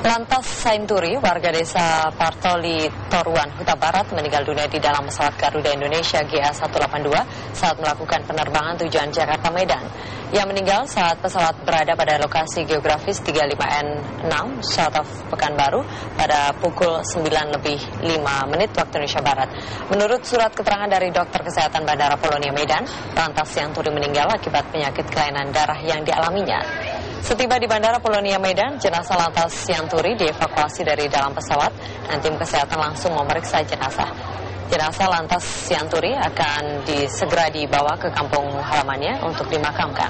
Lantas Sainturi, warga desa Partoli, Toruan, Huta Barat meninggal dunia di dalam pesawat Garuda Indonesia GA182 saat melakukan penerbangan tujuan Jakarta Medan. Ia meninggal saat pesawat berada pada lokasi geografis 35N6 South of Pekanbaru pada pukul 9 lebih 5 menit waktu Indonesia Barat. Menurut surat keterangan dari dokter kesehatan Bandara Polonia Medan, Lantas Sainturi meninggal akibat penyakit kelainan darah yang dialaminya. Setiba di Bandara Polonia Medan, jenazah lantas Sianturi dievakuasi dari dalam pesawat dan tim kesehatan langsung memeriksa jenazah. Jenazah lantas Sianturi akan disegera dibawa ke kampung halamannya untuk dimakamkan.